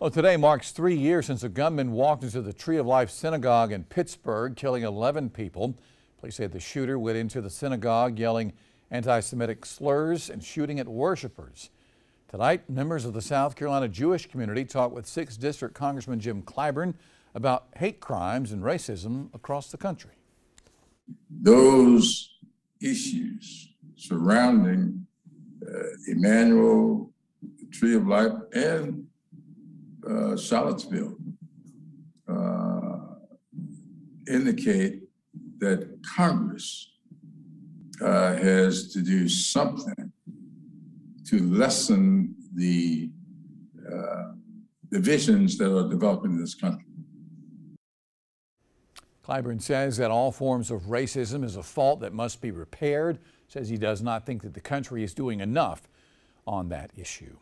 Well, today marks three years since a gunman walked into the Tree of Life Synagogue in Pittsburgh, killing 11 people. Police say the shooter went into the synagogue yelling anti-Semitic slurs and shooting at worshipers. Tonight, members of the South Carolina Jewish community talked with 6th District Congressman Jim Clyburn about hate crimes and racism across the country. Those issues surrounding uh, Emanuel, the Tree of Life, and uh, Charlottesville uh, indicate that Congress uh, has to do something to lessen the uh, divisions that are developing in this country. Clyburn says that all forms of racism is a fault that must be repaired. Says he does not think that the country is doing enough on that issue.